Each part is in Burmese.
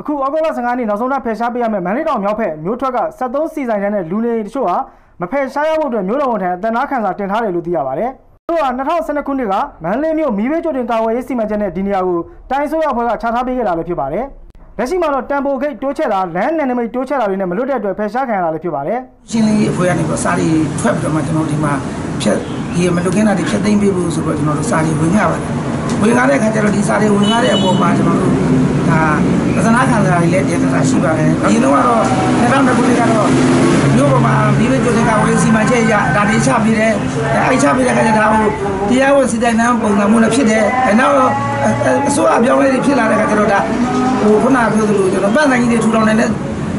အခုဩဂုတ်လ15ရက်နေ့နောက်ဆုံးထားဖယ်ရှားပေးရမယ်မန္တလေးတောင်မြောက်ဖက်မြို့ထွက်က73စီဆိုင်တန်းနဲ့လူနေတချို့ဟာမဖယ်ရှားရဖို့အတွက်မြို့တော်ဝန်ထံအတနာခံစာတင်ထားတယ်လို့သိရပါတယ်။သူတို့က2012ခုနှစ်ကမန္တလေးမြို့မီးဘေးကြိုတင်ကာဝယ်ရေးစီမံချက်နဲ့ဒီနေရာကိုတိုင်းဆိုးရဖွဲ့ကချထားပေးခဲ့တာလည်းဖြစ်ပါတယ်။လက်ရှိမှာတော့တန်ပိုဂိတ်တိုးချက်တာလမ်းနယ်နိမိတ်တိုးချက်တာတွေနဲ့မလွတ်တဲ့အတွက်ဖယ်ရှားခံရတာလည်းဖြစ်ပါတယ်။ရှင်းလင်းရေးအဖွဲ့ကနေပြီးစာရီထွက်ပြီးတော့မှကျွန်တော်ဒီမှာဖြတ်ဒီမလုကင်းတာတွေဖြတ်သိမ်းပေးဖို့ဆိုတော့ကျွန်တော်တို့စာရီဝင်ရပါတယ်ဝင်ရတဲ့အခါကျတော့ဒီစာရီဝင်ရတဲ့အပေါ်မှာကျွန်တော်တို့ ဒါသဒနာခံစာတွေလည်းတင်ထားတာရှိပါတယ်အရင်တော့ကတော့2000ခုနှစ်ကတော့မြို့ပေါ်မှာမိဘကျိုးကဝေးစီမံချက်ရဒါတွေချပြီးတယ်အဲချပြီးတဲ့အခါကျတော့တရားဝင်စီတိုင်းနန်းပုံစံမျိုးနဲ့ဖြစ်တယ်အဲနောက်အစိုးရအပြောင်းလဲတွေဖြစ်လာတဲ့အခါကျတော့ဒါဟိုခုနပြောသလိုကျွန်တော်ပန်းဆိုင်ကြီးတွေထူထောင်နေတဲ့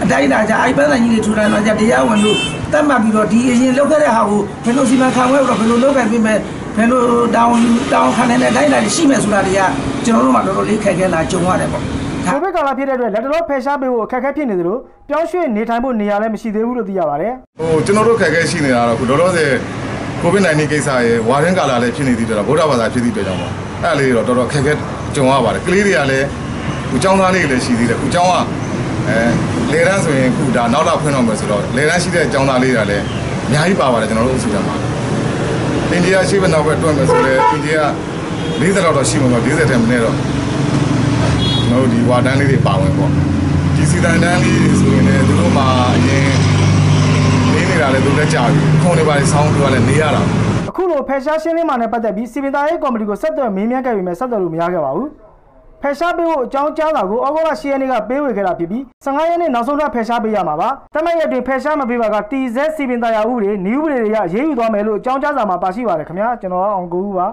အတိုင်းတာကြအိုက်ပန်းဆိုင်ကြီးတွေထူထောင်လာကြတရားဝင်လို့တတ်မှတ်ပြီးတော့ဒီအရင်လုပ်ခဲ့တဲ့ဟာကိုဘယ်လိုစီမံခန့်ခွဲပြီးတော့ဘယ်လိုလုပ်ခဲ့ပြီးမဲ့ဘယ်လိုတောင်းတောင်းခံနေတဲ့အတိုင်းတာရှိမယ်ဆိုတာတွေကကျွန်တော်တို့မှတော်တော်လေးခက်ခဲလာကြုံရတယ်ပေါ့ ကိုဗစ်ကာလဖြစ်တဲ့အတွက်လက်တလောဖယ်ရှားပေးဖို့အခက်အခဲဖြစ်နေသလိုပြောင်းရွှေ့နေထိုင်ဖို့နေရာလည်းမရှိသေးဘူးလို့သိရပါတယ်။ဟိုကျွန်တော်တို့ခက်ခဲရှိနေတာတော့ခုတော်တော်စဲကိုဗစ် -19 ကိစ္စရဲ့ဝါရင်းကာလလည်းဖြစ်နေသေးတယ်ဗုဒ္ဓဘာသာဖြစ်သည့်အတွက်ကြောင့်ပါ။အဲ့လေးတော့တော်တော်ခက်ခဲကြုံရပါတယ်။ကလေးတွေကလည်းခုចောင်းသားလေးတွေလည်းရှိသေးတယ်။ခုចောင်းကအဲလေတန်းဆိုရင်ခုဒါနောက်လာဖွင့်တော့မယ်ဆိုတော့လေတန်းရှိတဲ့အကြောင်းသားလေးတွေလည်းအများကြီးပါပါတယ်ကျွန်တော်တို့အစီအစဉ်မှာ။အိန္ဒိယရှိဘက်နောက်ဘက်တွန့်မယ်ဆိုလည်းအိန္ဒိယ40လောက်တော့ရှိမှာပါ40ထဲမနေတော့ ကျွန်တော်တို့ဒီဝါတန်းလေးတွေပါဝင်ပေါ့ဒီစီတန်တန်းလေးတွေဆိုရင်လည်းသူတို့မှာအရင်နေနေတာလည်းသူလည်းကြာပြီခုံတွေပါလေဆောင်းသူကလည်းနေရတာအခုလိုဖယ်ရှားရှင်းလင်းမှာနဲ့ပတ်သက်ပြီးစီပင်သားရေးကော်မတီကိုဆက်သွယ်မေးမြန်းခဲ့ပေမဲ့ဆက်သွယ်လို့မရခဲ့ပါဘူးဖယ်ရှားပေးဖို့အကြောင်းကြားတာကိုဩဂုတ်လ10ရက်နေ့ကပေးဝေခဲ့တာဖြစ်ပြီး15ရက်နေ့နောက်ဆုံးတော့ဖယ်ရှားပေးရမှာပါတမန်ရက်တွင်ဖယ်ရှားမပေးပါကတီဇက်စီပင်သားရဥပဒေနည်းဥပဒေတွေရရေးယူသွားမယ်လို့အကြောင်းကြားစာမှာပါရှိပါတယ်ခင်ဗျာကျွန်တော်အောင်ကိုဦးပါ